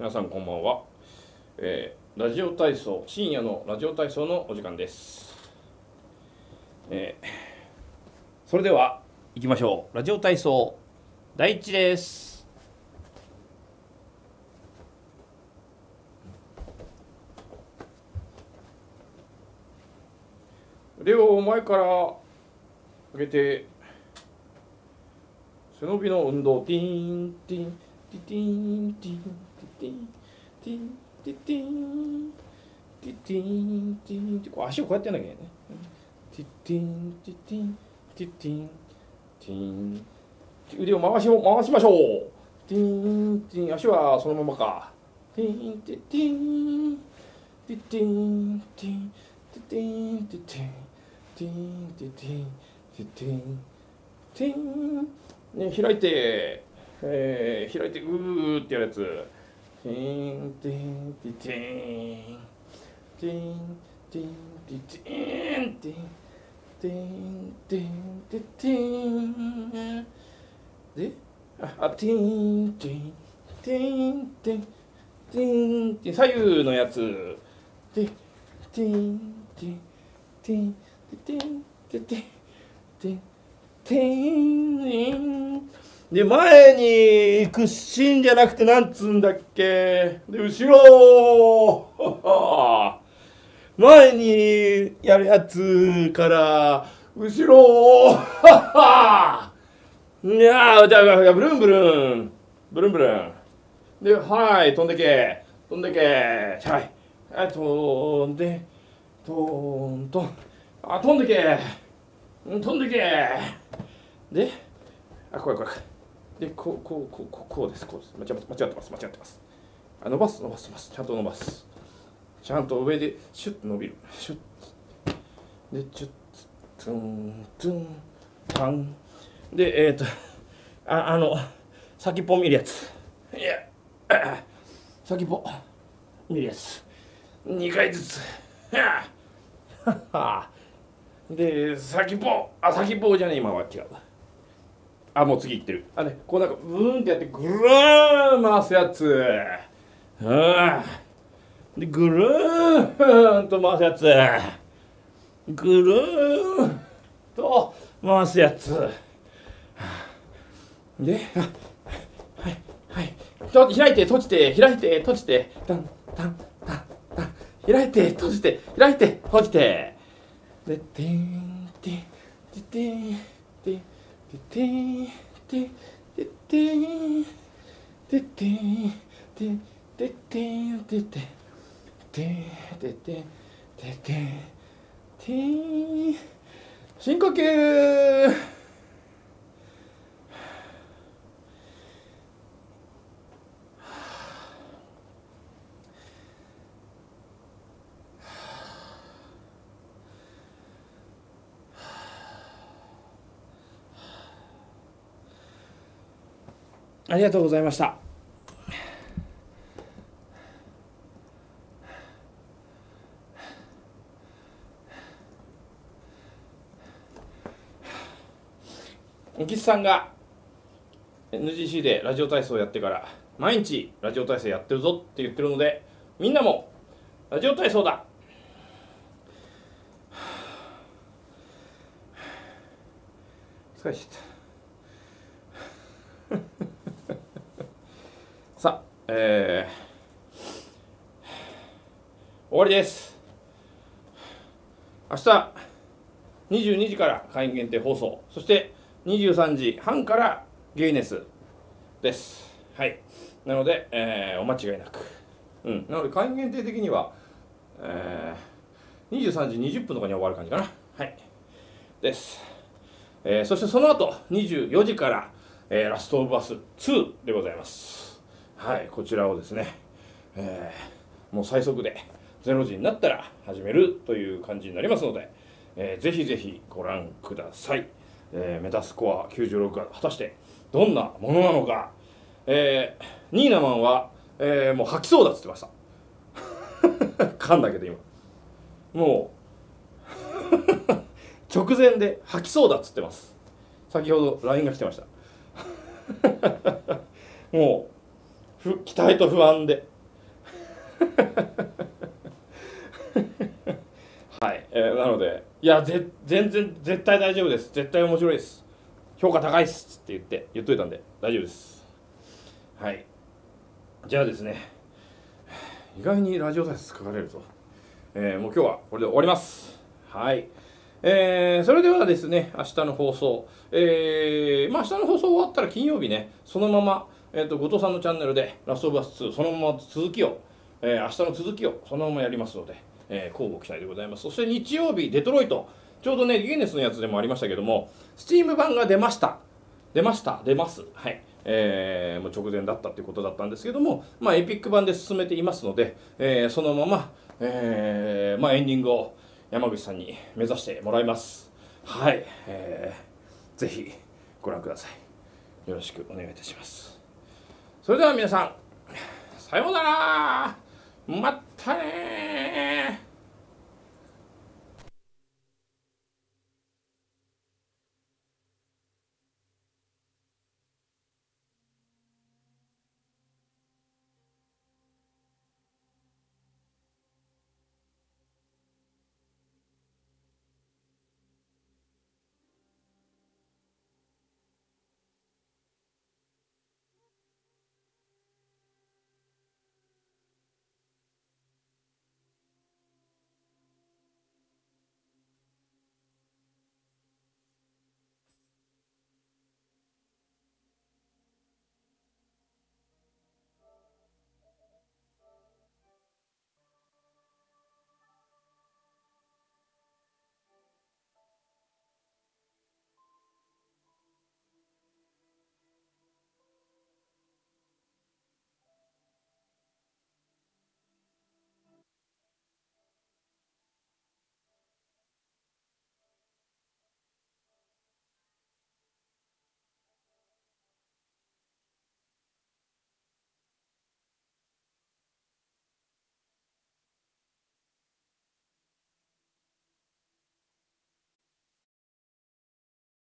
皆さんこんばんは、えーラジオ体操深夜のラジオ体操のお時間です、えーそれでは行きましょう。ラジオ体操第一です。腕を前から上げて背伸びの運動。ティーンティーンティティーンティーン。ティティンティンティティンティティンティンってこう足をこうやってやんなきゃいけないねティティンティティンティティンティン腕を回しを回しましょうティンティン足はそのままかティンティティンティティンティンティティンティティンティンティティンティティンティンね開いて、えー、開いてうーってやるやつティンティンティティンティンティンティティンティンティンティンティティンでああティンティンティンティンティンティン左右のやつティンティンティンティンティンティンティンティンティンで前に屈伸じゃなくてなんつうんだっけ？で後ろ前にやるやつから後ろいやーじゃあブルンブルン。ブルンブルン。ではい飛んでけ。飛んでけ。はい。はい飛んで。飛んと。あ飛んでけ。飛んでけ。であこれこれでこうこうこうこうこうですこうです。間違ってます間違ってますあ伸ばす伸ばす伸ばす。ちゃんと伸ばす。ちゃんと上でシュッと伸びる。シュッ。でチュッツンツンタン。でえっ、ー、とああの先っぽ見るやつ。いや 先っぽ見るやつ。2回ずつ。は あで先っぽ。あ先っぽじゃねえ今は違う。あもう次いってる。あねこうなんかブーンってやってぐるー回すやつ。うんでぐるーんと回すやつ。ぐるーんと回すやつ。であはいはい。と開いて閉じて開いて閉じて。タンタンタンタン。開いて閉じて開いて閉じて。でてんてんててんてんててん。てんててんててんてんててんててんてんててんててんてん深呼吸ありがとうございました。岸さんが NGC でラジオ体操をやってから毎日ラジオ体操やってるぞって言ってるのでみんなもラジオ体操だ疲れちゃった、えー、終わりです。明日22時から会員限定放送、そして23時半からゲイネスです。はい。なので、えーお間違いなく。うん。なので、会員限定的には、えー、23時20分とかに終わる感じかな。はい。です。えーそしてその後、24時から、えーラストオブアス2でございます。はい、こちらをですね、えーもう最速で0時になったら始めるという感じになりますので、えーぜひぜひご覧ください。えーメタスコア96が果たしてどんなものなのか、えーニーナマンは、えーもう吐きそうだっつってました。噛んだけど今。もう 直前で吐きそうだっつってます。先ほど LINE が来てました。もう期待と不安で。はい、えーなのでいやぜ全然絶対大丈夫です。絶対面白いです。評価高いっすって言って言っといたんで大丈夫です。はい。じゃあですね。意外にラジオ体操書かれると、えーもう今日はこれで終わります。はい。えーそれではですね明日の放送。えーまあ明日の放送終わったら金曜日ねそのまま、えー、と後藤さんのチャンネルで「ラストオブアス2」そのまま続きを、えー明日の続きをそのままやりますので、えー、交互期待でございます。そして日曜日デトロイト。ちょうどねギネスのやつでもありましたけどもスチーム版が出ました。出ました。出ます。はい。えーもう直前だったっていうことだったんですけども、まあ、エピック版で進めていますので、えーそのまま、えーまあ、エンディングを山口さんに目指してもらいます。はい、えーぜひご覧ください。よろしくお願いいたします。それでは皆さんさようなら。まったねー。